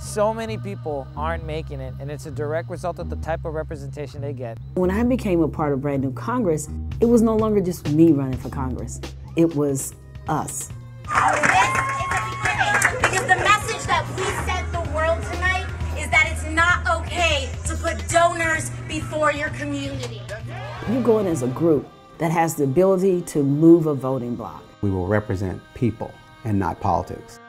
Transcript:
So many people aren't making it, and it's a direct result of the type of representation they get. When I became a part of Brand New Congress, it was no longer just me running for Congress, it was us. Because the message that we sent the world tonight is that it's not okay to put donors before your community. You go in as a group that has the ability to move a voting bloc. We will represent people and not politics.